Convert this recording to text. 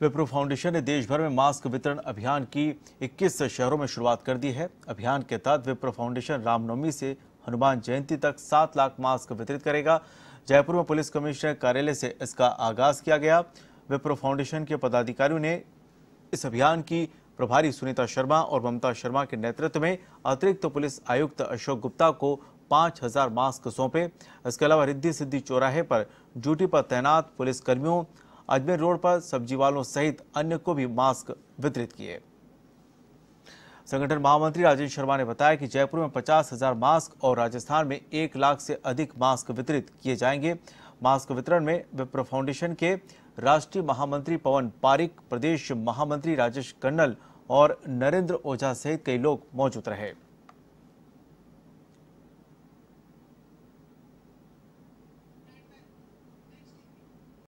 Wipro foundation ने देश भर में मास्क वितरण अभियान की 21 शहरों में शुरुआत कर दी है। अभियान के तहत विप्रो फाउंडेशन रामनवमी से हनुमान जयंती तक सात लाख मास्क वितरित करेगा। जयपुर में पुलिस कमिश्नर कार्यालय से इसका आगाज़ किया गया। विप्रो फाउंडेशन के पदाधिकारियों ने इस अभियान की प्रभारी सुनीता शर्मा और ममता शर्मा के नेतृत्व में अतिरिक्त तो पुलिस आयुक्त अशोक गुप्ता को पाँच हज़ार मास्क सौंपे। इसके अलावा रिद्धि सिद्धि चौराहे पर ड्यूटी पर तैनात पुलिस कर्मियों अजमेर रोड पर सब्ज़ी वालों सहित अन्य को भी मास्क वितरित किए। संगठन महामंत्री राजेश शर्मा ने बताया कि जयपुर में पचास हज़ार मास्क और राजस्थान में एक लाख से अधिक मास्क वितरित किए जाएँगे। मास्क वितरण में विप्र फाउंडेशन के राष्ट्रीय महामंत्री पवन पारिक, प्रदेश महामंत्री राजेश कन्नल और नरेंद्र ओझा सहित कई लोग मौजूद रहे।